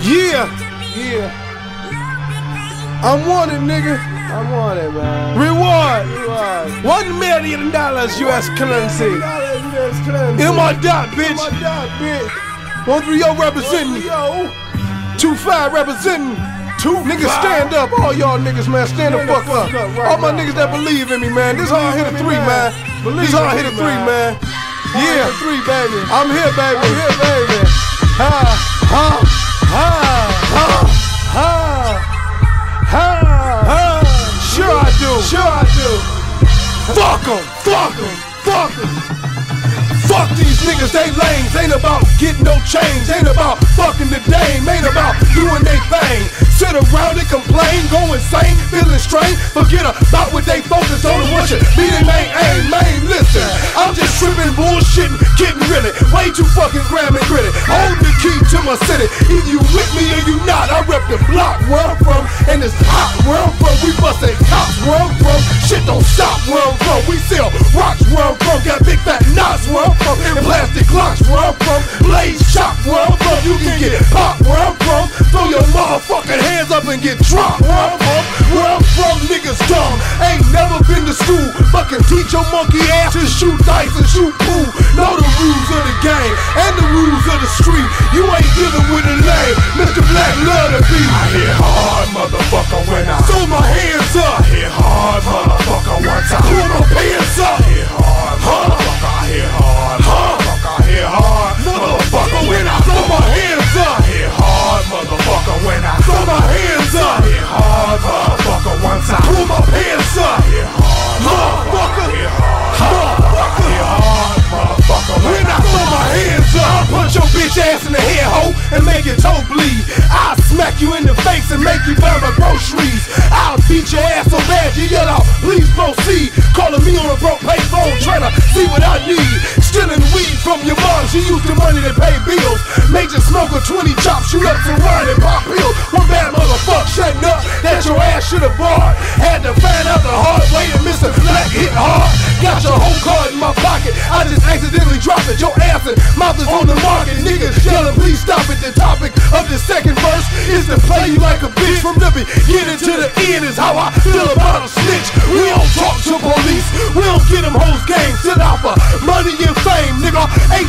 Yeah, yeah. I'm wanted, nigga. I'm it, man. Reward. Reward. One million dollars U.S. currency. In my dot, bitch. My dog, bitch. One three yo representing. Yo. Two five representing. Two niggas stand up. All y'all niggas, man, stand the fuck up. All my niggas that believe in me, man. This hard hit a three, man. This hard in hit a three, man. Yeah, Three, baby. I'm here, baby. I'm here, baby. Ha, ha, Fuck 'em, fuck 'em, fuck 'em. Fuck these niggas, they lames. Ain't about getting no change. Ain't about fucking the dame. Ain't about doing they thing. Sit around and complain, go insane, feeling strange. Forget about what they focus on and what you be their main aim. Man, listen, I'm just tripping, bullshitting, getting really way too fucking gram and gritty. Hold the key to my city. Either you with me or you not. I rep the block from, and it's hot where I'm. We bustin' cops where I'm. Shit don't stop where I'm. We sell rocks where I'm. Got big fat knots where I'm. And plastic clocks where I'm. Blaze shop where I'm. You can get popped where I'm. Throw your motherfucking hands up and get dropped from. Where I'm from, niggas dumb. Ain't never been to school. Fucking teach your monkey ass to shoot dice and shoot pool. Know the rules of the game and the rules of the street. You ain't dealing with a lame. Mr. Black love the beat. I hit hard, bitch ass in the head, hoe, and make your toe bleed. I'll smack you in the face and make you buy my groceries. I'll beat your ass so bad you yell out, please proceed. Calling me on a broke payphone, trying to see what I need. Stealing weed from your mom, she used the money to pay bills. Major smoker, 20 chops, shoot up some wine and pop pills. One bad motherfucker shutting up that your ass should have bought. Had to Got your whole card in my pocket, I just accidentally dropped it. Your ass and mouth is on the market. Niggas yelling, please stop it. The topic of the second verse is to play you like a bitch. From the beginning to the end is how I feel about a snitch. We don't talk to police, we don't get them hoes game. Sit out for money and fame, nigga. Ain't